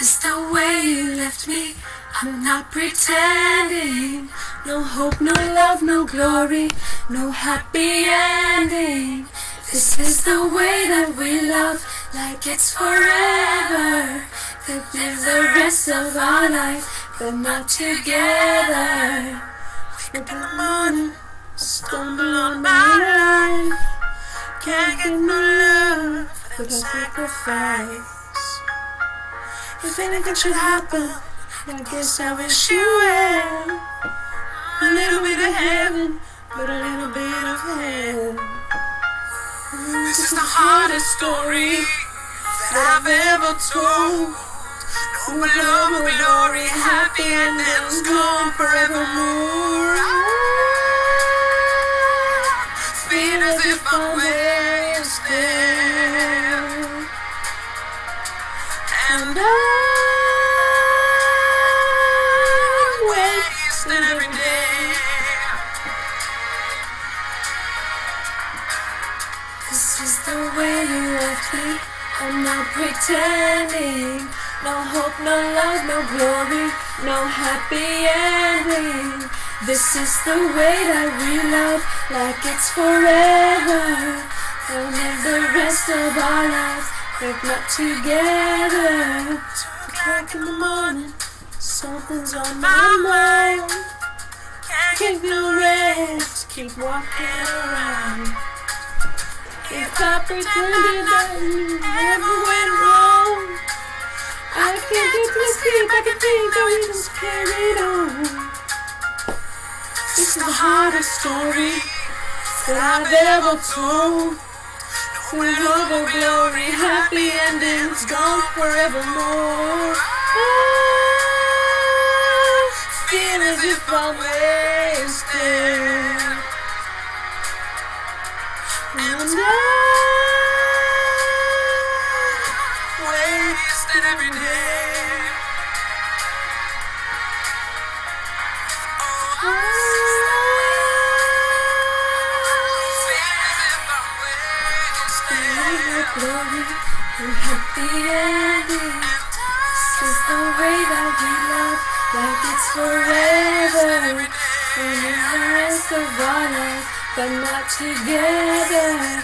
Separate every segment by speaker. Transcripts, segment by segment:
Speaker 1: is the way you left me, I'm not pretending. No hope, no love, no glory, no happy ending. This is the way that we love, like it's forever. That live the rest of our life, but not together. Wake up in the morning, stumble on my life. Can't get no love, but sacrifice. If anything should happen, I guess I wish you well. A little bit of heaven, but a little bit of hell. This is the hardest story that I've ever told. No love, no glory, happy endings gone forevermore. Feel as if I'm well. the way you left me. I'm not pretending. No hope, no love, no glory, no happy ending. This is the way that we love, like it's forever. We'll live the rest of our lives, if not together. Two o'clock in the morning, something's on my mind. Can't get no rest, keep walking around. If I pretended that you never went wrong, I can't get to sleep. I can think that we just carried on. It's the hardest story that I've ever told. When all the glory, happy endings, gone forevermore. Oh, as if I'm wasted. And I it every day. Glory and ending Just the way that we love, like it's forever. When we're rest of but not together.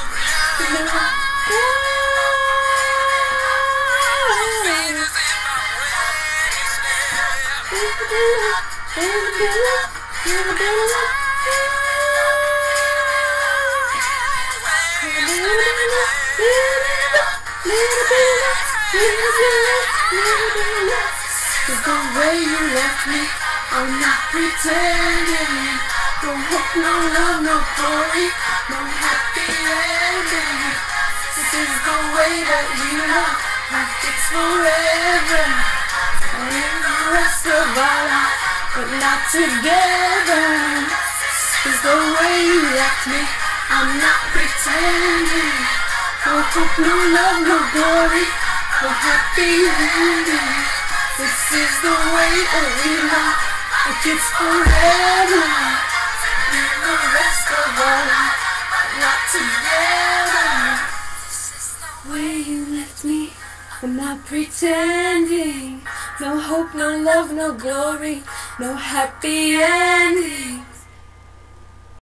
Speaker 1: Cause the way you left me, I'm not pretending. No hope, no love, no glory, no. This is the way that we love, like it's forever. And in the rest of our life, but not together. Is the way you left me, I'm not pretending. No hope, no love, no glory, no happy ending. This is the way that we love, like it's forever. Not pretending. No hope, no love, no glory, no happy ending.